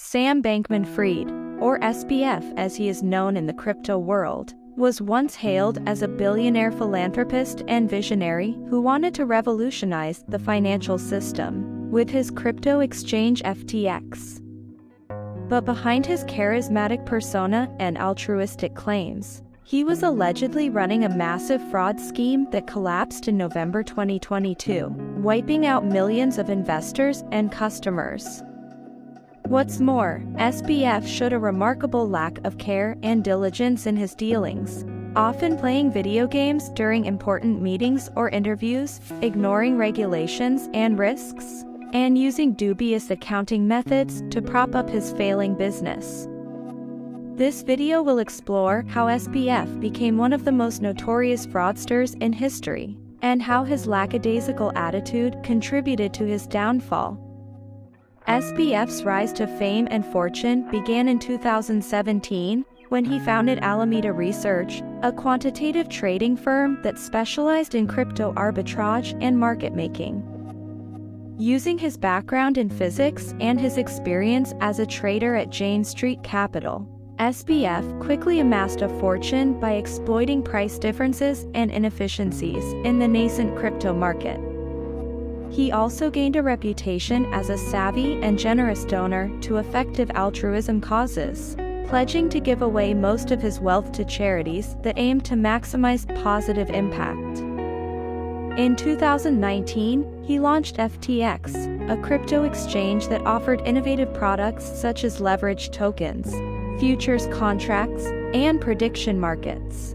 Sam Bankman Fried, or SBF as he is known in the crypto world, was once hailed as a billionaire philanthropist and visionary who wanted to revolutionize the financial system with his crypto exchange FTX. But behind his charismatic persona and altruistic claims, he was allegedly running a massive fraud scheme that collapsed in November 2022, wiping out millions of investors and customers. What's more, SBF showed a remarkable lack of care and diligence in his dealings, often playing video games during important meetings or interviews, ignoring regulations and risks, and using dubious accounting methods to prop up his failing business. This video will explore how SBF became one of the most notorious fraudsters in history, and how his lackadaisical attitude contributed to his downfall. SBF's rise to fame and fortune began in 2017 when he founded Alameda Research, a quantitative trading firm that specialized in crypto arbitrage and market making. Using his background in physics and his experience as a trader at Jane Street Capital, SBF quickly amassed a fortune by exploiting price differences and inefficiencies in the nascent crypto market. He also gained a reputation as a savvy and generous donor to effective altruism causes, pledging to give away most of his wealth to charities that aim to maximize positive impact. In 2019, he launched FTX, a crypto exchange that offered innovative products such as leverage tokens, futures contracts, and prediction markets.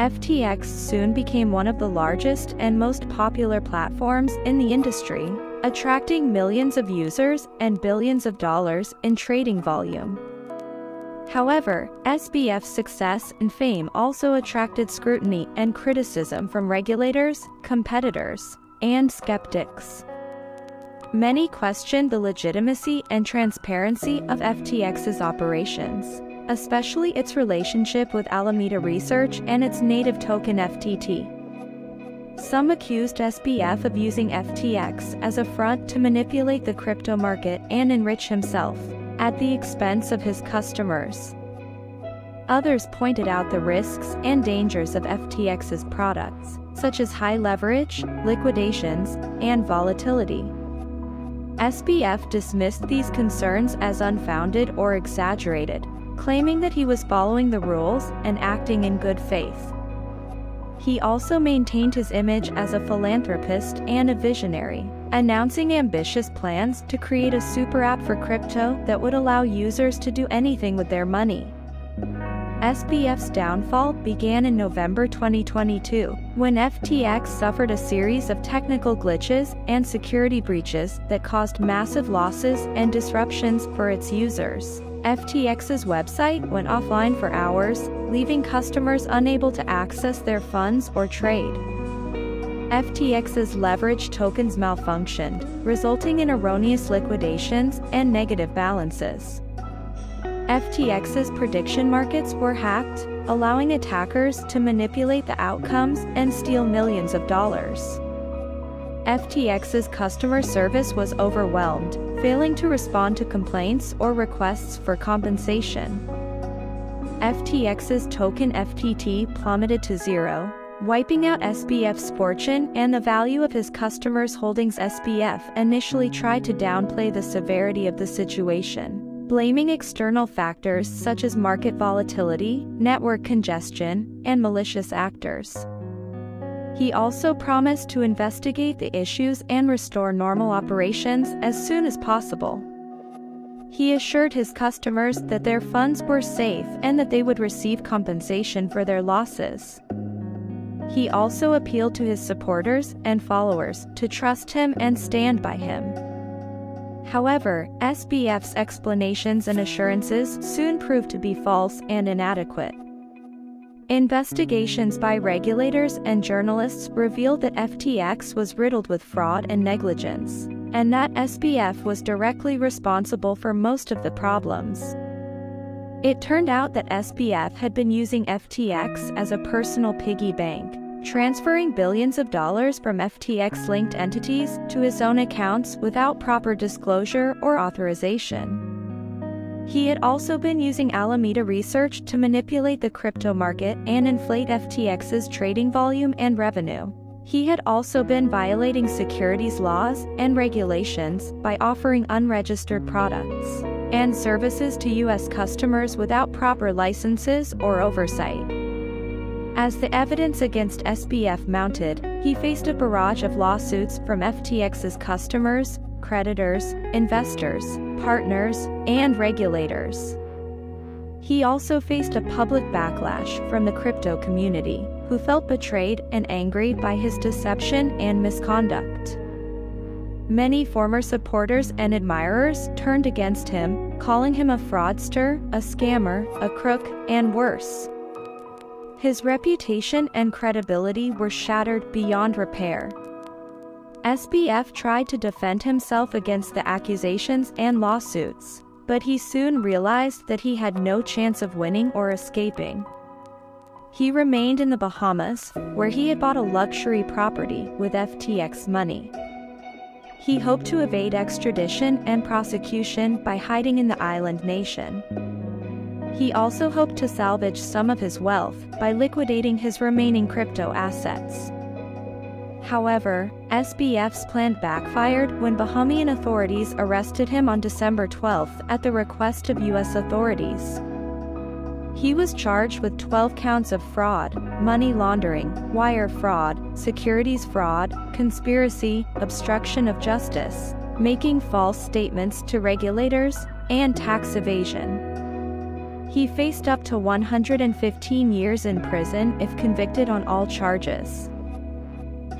FTX soon became one of the largest and most popular platforms in the industry, attracting millions of users and billions of dollars in trading volume. However, SBF's success and fame also attracted scrutiny and criticism from regulators, competitors, and skeptics. Many questioned the legitimacy and transparency of FTX's operations especially its relationship with Alameda Research and its native token FTT. Some accused SBF of using FTX as a front to manipulate the crypto market and enrich himself, at the expense of his customers. Others pointed out the risks and dangers of FTX's products, such as high leverage, liquidations, and volatility. SBF dismissed these concerns as unfounded or exaggerated, claiming that he was following the rules and acting in good faith. He also maintained his image as a philanthropist and a visionary, announcing ambitious plans to create a super app for crypto that would allow users to do anything with their money. SBF's downfall began in November 2022, when FTX suffered a series of technical glitches and security breaches that caused massive losses and disruptions for its users. FTX's website went offline for hours, leaving customers unable to access their funds or trade. FTX's leverage tokens malfunctioned, resulting in erroneous liquidations and negative balances. FTX's prediction markets were hacked, allowing attackers to manipulate the outcomes and steal millions of dollars. FTX's customer service was overwhelmed, failing to respond to complaints or requests for compensation. FTX's token FTT plummeted to zero, wiping out SBF's fortune and the value of his customers' holdings. SBF initially tried to downplay the severity of the situation, blaming external factors such as market volatility, network congestion, and malicious actors. He also promised to investigate the issues and restore normal operations as soon as possible. He assured his customers that their funds were safe and that they would receive compensation for their losses. He also appealed to his supporters and followers to trust him and stand by him. However, SBF's explanations and assurances soon proved to be false and inadequate. Investigations by regulators and journalists revealed that FTX was riddled with fraud and negligence, and that SBF was directly responsible for most of the problems. It turned out that SBF had been using FTX as a personal piggy bank, transferring billions of dollars from FTX linked entities to his own accounts without proper disclosure or authorization. He had also been using Alameda Research to manipulate the crypto market and inflate FTX's trading volume and revenue. He had also been violating securities laws and regulations by offering unregistered products and services to U.S. customers without proper licenses or oversight. As the evidence against SBF mounted, he faced a barrage of lawsuits from FTX's customers, creditors, investors, partners, and regulators. He also faced a public backlash from the crypto community, who felt betrayed and angry by his deception and misconduct. Many former supporters and admirers turned against him, calling him a fraudster, a scammer, a crook, and worse. His reputation and credibility were shattered beyond repair. SBF tried to defend himself against the accusations and lawsuits, but he soon realized that he had no chance of winning or escaping. He remained in the Bahamas, where he had bought a luxury property with FTX money. He hoped to evade extradition and prosecution by hiding in the island nation. He also hoped to salvage some of his wealth by liquidating his remaining crypto assets. However, SBF's plan backfired when Bahamian authorities arrested him on December 12 at the request of U.S. authorities. He was charged with 12 counts of fraud, money laundering, wire fraud, securities fraud, conspiracy, obstruction of justice, making false statements to regulators, and tax evasion. He faced up to 115 years in prison if convicted on all charges.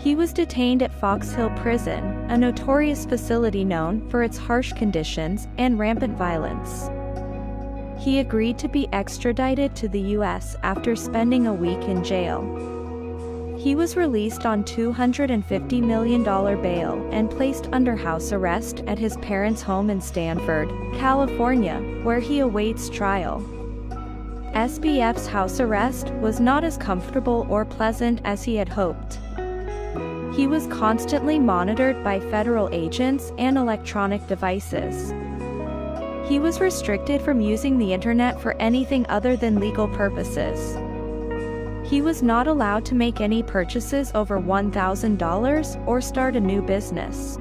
He was detained at Fox Hill Prison, a notorious facility known for its harsh conditions and rampant violence. He agreed to be extradited to the U.S. after spending a week in jail. He was released on $250 million bail and placed under house arrest at his parents' home in Stanford, California, where he awaits trial. SBF's house arrest was not as comfortable or pleasant as he had hoped. He was constantly monitored by federal agents and electronic devices. He was restricted from using the internet for anything other than legal purposes. He was not allowed to make any purchases over $1,000 or start a new business.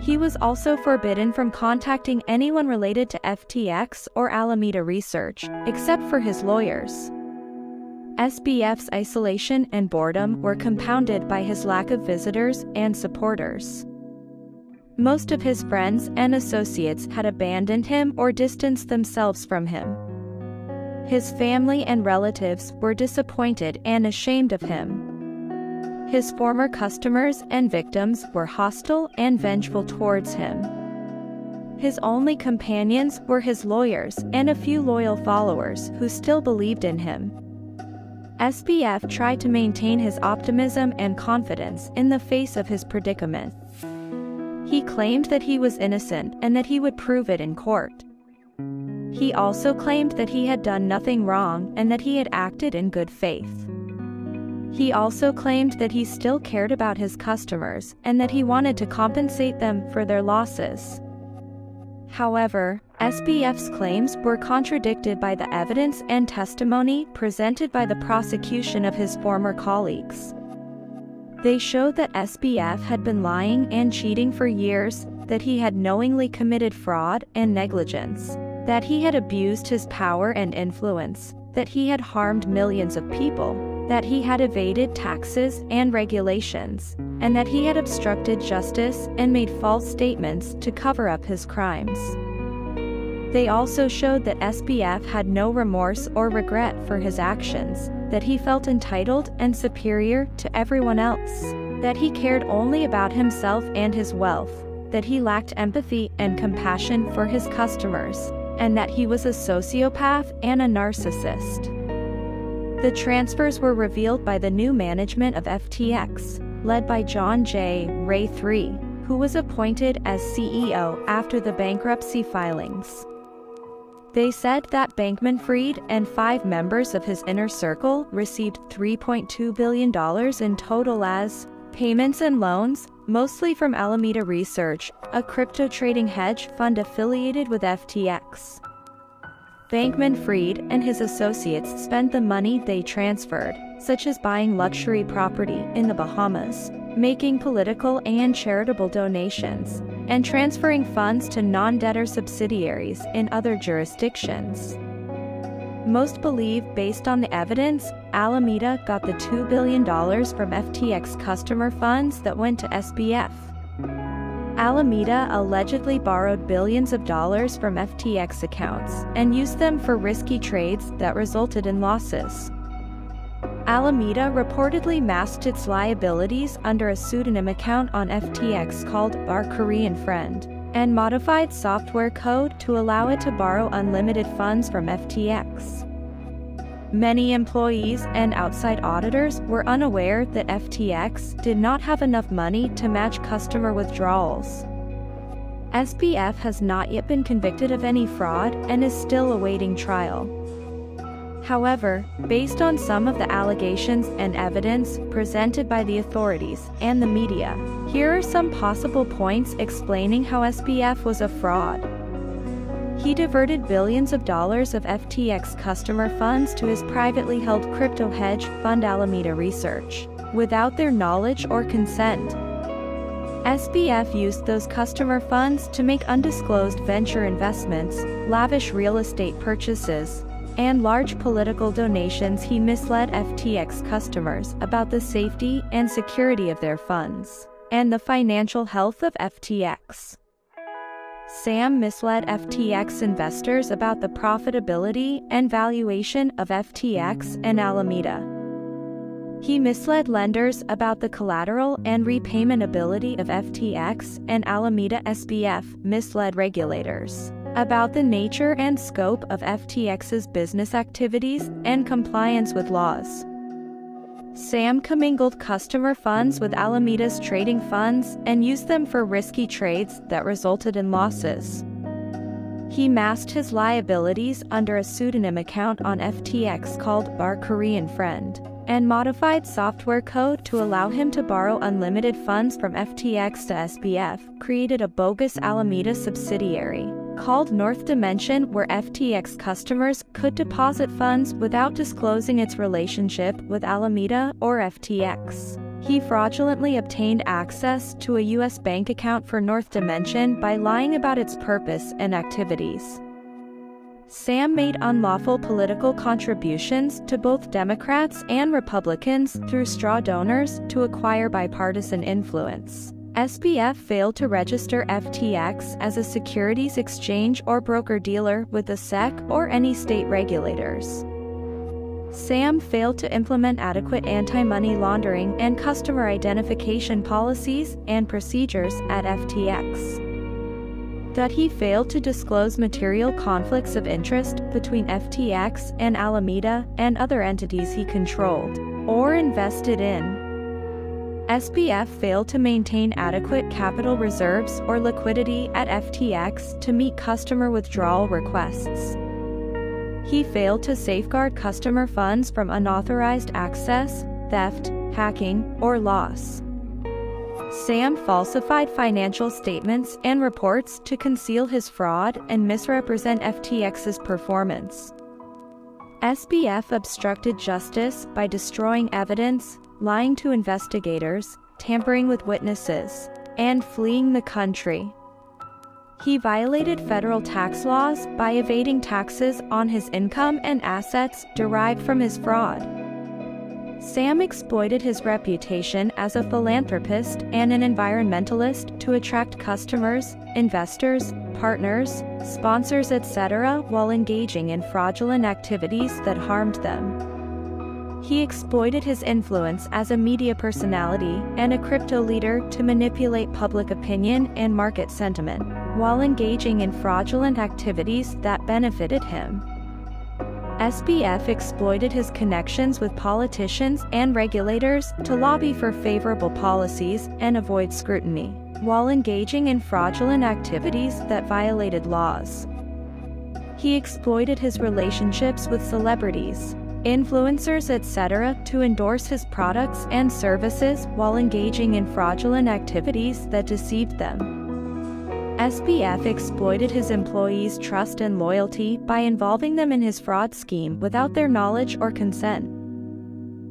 He was also forbidden from contacting anyone related to FTX or Alameda Research, except for his lawyers. SBF's isolation and boredom were compounded by his lack of visitors and supporters. Most of his friends and associates had abandoned him or distanced themselves from him. His family and relatives were disappointed and ashamed of him. His former customers and victims were hostile and vengeful towards him. His only companions were his lawyers and a few loyal followers who still believed in him. SBF tried to maintain his optimism and confidence in the face of his predicament. He claimed that he was innocent and that he would prove it in court. He also claimed that he had done nothing wrong and that he had acted in good faith. He also claimed that he still cared about his customers and that he wanted to compensate them for their losses. However, SBF's claims were contradicted by the evidence and testimony presented by the prosecution of his former colleagues. They showed that SBF had been lying and cheating for years, that he had knowingly committed fraud and negligence, that he had abused his power and influence, that he had harmed millions of people, that he had evaded taxes and regulations, and that he had obstructed justice and made false statements to cover up his crimes. They also showed that SBF had no remorse or regret for his actions, that he felt entitled and superior to everyone else, that he cared only about himself and his wealth, that he lacked empathy and compassion for his customers, and that he was a sociopath and a narcissist. The transfers were revealed by the new management of FTX, led by John J. Ray III, who was appointed as CEO after the bankruptcy filings. They said that Bankman Fried and five members of his inner circle received $3.2 billion in total as payments and loans, mostly from Alameda Research, a crypto trading hedge fund affiliated with FTX. Bankman Fried and his associates spent the money they transferred, such as buying luxury property in the Bahamas, making political and charitable donations, and transferring funds to non debtor subsidiaries in other jurisdictions. Most believe, based on the evidence, Alameda got the $2 billion from FTX customer funds that went to SBF. Alameda allegedly borrowed billions of dollars from FTX accounts and used them for risky trades that resulted in losses. Alameda reportedly masked its liabilities under a pseudonym account on FTX called Our Korean Friend, and modified software code to allow it to borrow unlimited funds from FTX. Many employees and outside auditors were unaware that FTX did not have enough money to match customer withdrawals. SBF has not yet been convicted of any fraud and is still awaiting trial. However, based on some of the allegations and evidence presented by the authorities and the media, here are some possible points explaining how SBF was a fraud. He diverted billions of dollars of FTX customer funds to his privately held crypto hedge fund Alameda Research, without their knowledge or consent. SBF used those customer funds to make undisclosed venture investments, lavish real estate purchases, and large political donations he misled FTX customers about the safety and security of their funds, and the financial health of FTX. Sam misled FTX investors about the profitability and valuation of FTX and Alameda. He misled lenders about the collateral and repayment ability of FTX and Alameda SBF misled regulators about the nature and scope of FTX's business activities and compliance with laws. Sam commingled customer funds with Alameda's trading funds and used them for risky trades that resulted in losses. He masked his liabilities under a pseudonym account on FTX called Bar Korean Friend, and modified software code to allow him to borrow unlimited funds from FTX to SBF, created a bogus Alameda subsidiary called North Dimension where FTX customers could deposit funds without disclosing its relationship with Alameda or FTX. He fraudulently obtained access to a U.S. bank account for North Dimension by lying about its purpose and activities. Sam made unlawful political contributions to both Democrats and Republicans through straw donors to acquire bipartisan influence. SBF failed to register FTX as a securities exchange or broker dealer with the SEC or any state regulators. SAM failed to implement adequate anti money laundering and customer identification policies and procedures at FTX. That he failed to disclose material conflicts of interest between FTX and Alameda and other entities he controlled or invested in SBF failed to maintain adequate capital reserves or liquidity at FTX to meet customer withdrawal requests. He failed to safeguard customer funds from unauthorized access, theft, hacking, or loss. Sam falsified financial statements and reports to conceal his fraud and misrepresent FTX's performance. SBF obstructed justice by destroying evidence, lying to investigators, tampering with witnesses, and fleeing the country. He violated federal tax laws by evading taxes on his income and assets derived from his fraud. Sam exploited his reputation as a philanthropist and an environmentalist to attract customers, investors, partners, sponsors, etc., while engaging in fraudulent activities that harmed them. He exploited his influence as a media personality and a crypto leader to manipulate public opinion and market sentiment, while engaging in fraudulent activities that benefited him. SBF exploited his connections with politicians and regulators to lobby for favorable policies and avoid scrutiny, while engaging in fraudulent activities that violated laws. He exploited his relationships with celebrities, influencers, etc., to endorse his products and services while engaging in fraudulent activities that deceived them. SBF exploited his employees' trust and loyalty by involving them in his fraud scheme without their knowledge or consent.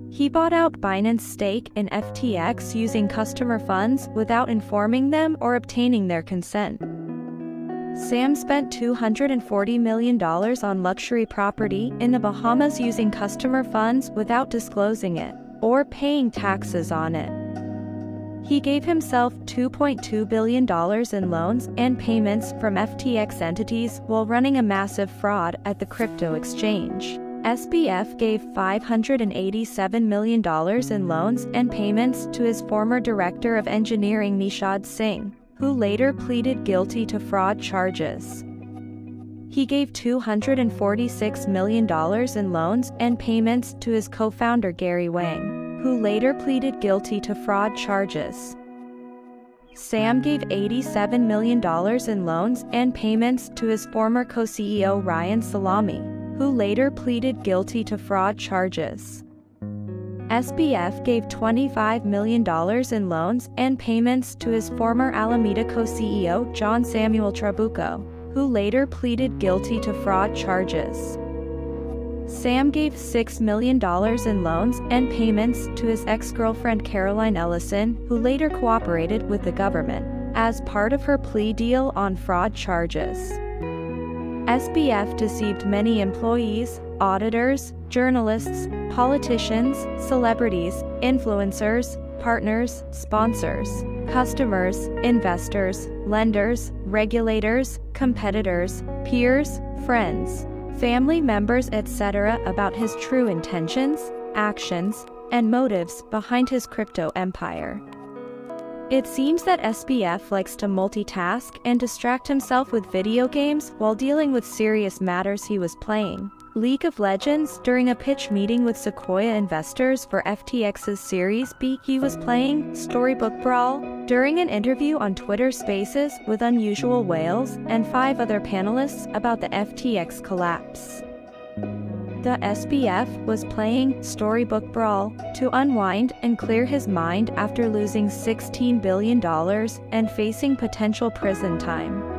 He bought out Binance's stake in FTX using customer funds without informing them or obtaining their consent. Sam spent $240 million on luxury property in the Bahamas using customer funds without disclosing it or paying taxes on it. He gave himself $2.2 billion in loans and payments from FTX entities while running a massive fraud at the crypto exchange. SBF gave $587 million in loans and payments to his former director of engineering Nishad Singh, who later pleaded guilty to fraud charges. He gave $246 million in loans and payments to his co-founder Gary Wang, who later pleaded guilty to fraud charges. Sam gave $87 million in loans and payments to his former co-CEO Ryan Salame, who later pleaded guilty to fraud charges. SBF gave $25 million in loans and payments to his former Alameda co-CEO John Samuel Trabucco, who later pleaded guilty to fraud charges. Sam gave $6 million in loans and payments to his ex-girlfriend Caroline Ellison, who later cooperated with the government, as part of her plea deal on fraud charges. SBF deceived many employees, auditors, journalists, politicians, celebrities, influencers, partners, sponsors, customers, investors, lenders, regulators, competitors, peers, friends, family members, etc. about his true intentions, actions, and motives behind his crypto empire. It seems that SBF likes to multitask and distract himself with video games while dealing with serious matters he was playing. League of Legends during a pitch meeting with Sequoia investors for FTX's Series B he was playing Storybook Brawl during an interview on Twitter Spaces with Unusual Whales and five other panelists about the FTX collapse. The SBF was playing Storybook Brawl to unwind and clear his mind after losing $16 billion and facing potential prison time.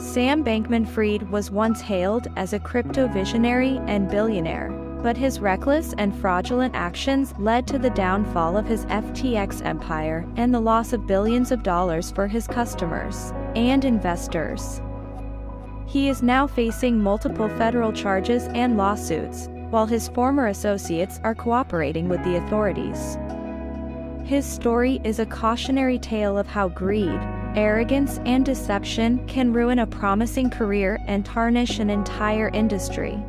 Sam Bankman Fried was once hailed as a crypto visionary and billionaire, but his reckless and fraudulent actions led to the downfall of his FTX empire and the loss of billions of dollars for his customers and investors. He is now facing multiple federal charges and lawsuits, while his former associates are cooperating with the authorities. His story is a cautionary tale of how greed, arrogance, and deception can ruin a promising career and tarnish an entire industry.